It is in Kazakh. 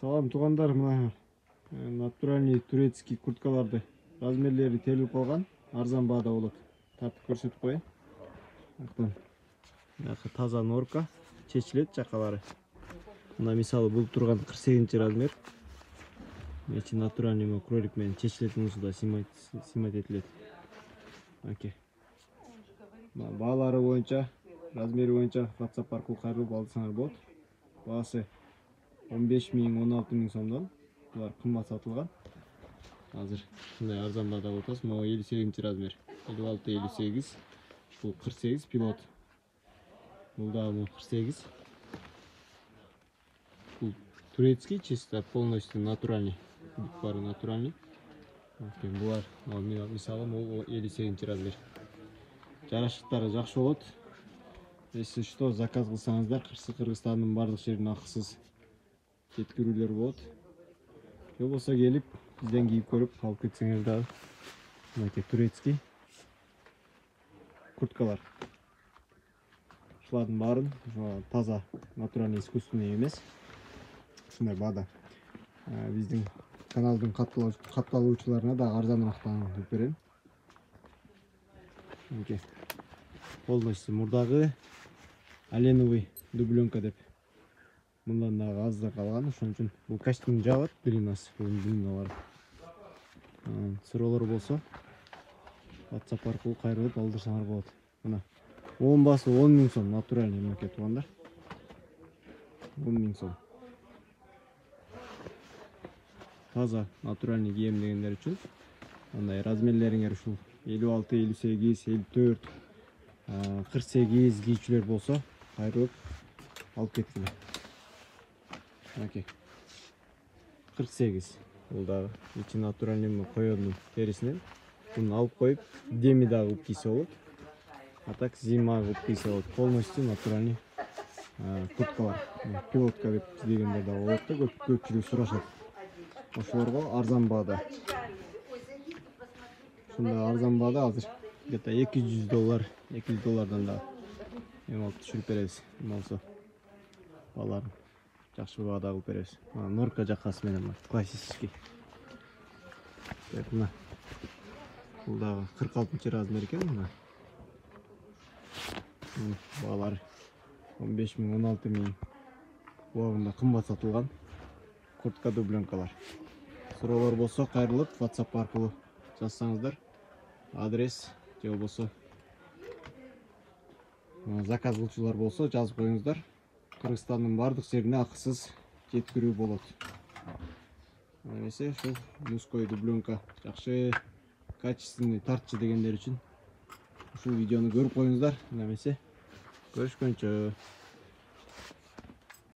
салам туугандар мына э, натуральный турецкий курткаларды размерлери терилип калган арзан баада болот. Тартып көрсөтүп коеюн. Мынакы таза норка чечилет жакалары. Мына мисалы бул турган кырк сегизинчи размер. Мечи натуральный могу кролик менен чечилет мунусу да снимать этилет. Мынакей мына баалары боюнча размери боюнча whatsapp аркылуу кайрылып алсаңар болот. Баасы он беш миң он алты миң сомдон булар кымбат сатылган азыр ушундай арзан болуп атабыз могу элүү сегизинчи размер. элүү алты элүү сегиз бул кырк сегиз пилот. Бул дагы могу кырк сегиз бул турецкий чисто полностью натуральный. Бүт баары натуральный. Булар ал мисалы могу элүү сегизинчи размер. Жараштыктары жакшы болот если что заказ кылсаңыздар Кырсы- кыргызстандын баардык жерине жеткирүүлөр болот же болбосо келип бизден кийип көрүп алып кетсеңер дагы мынакей турецкий. Курткалар. Ушулардын баарын ошо таза натуральный искусственный эмес. Ушундай баада. А, биздин каналдын катталуу- катталуучуларына дагы арзаныраактан деп берем. Мынакей. Полностью мурдагы оленовый дубленка деп. Мындан дагы азыр калган ошон үчүн бул костюм жабат длиннасы бунун длинналары Анан суроолор болсо whatsapp аркылуу кайрылып алдырсаңар болот мына он баасы он миң сом натуральный мынакей туугандар он миң сом таза натуральный кийем дегендер элүү алты элүү сегиз элүү төрт кырк сегиз кийүүчүлөр болсо кайрылып алып кеткиле кырк сегиз бул дагы ичи натуральный коёнун терисинен муну алып коюп деми дагы кылып кийсе болот а так зима кылып кийсе болот полностью натуральный курткалар. Пилотка деп издегендер дагы болот да көп көпчүлүк сурашат ошолорго арзан баада ушундай арзан баада азыр где то эки жүз доллар эки жүз доллардан дагы эме алып түшүрүп беребиз балаларын жакшы баада кылып беребиз мына норка жакасы менен мына классический мына бул дагы кырк алтынчы размер экен мына баалары он беш миң он алты миң убагында кымбат сатылган куртка дубленкалар суроолор болсо кайрылып whatsapp аркылуу жазсаңыздар адрес же болбосо заказ кылчулар болсо жазып коюңуздар кыргызстандын баардык жерине акысыз жеткирүү болот. Ал эмесе ушул мужской дубленка жакшы качественный тартчы дегендер үчүн ушул видеону көрүп коюңуздар. Эмесе көрүшкөнчө.